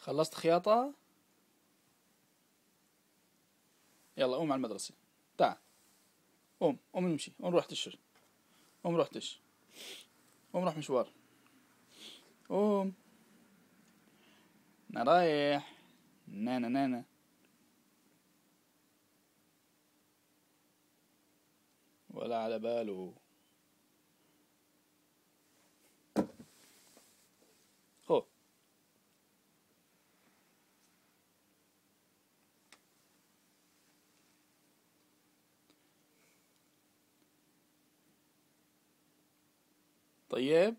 خلصت خياطة. يلا قوم على المدرسة. تعال. قوم قوم نمشي. قوم روح تشر قوم روح تش قوم روح مشوار. قوم. أنا رايح. نانا نانا ولا على باله. هو. طيب.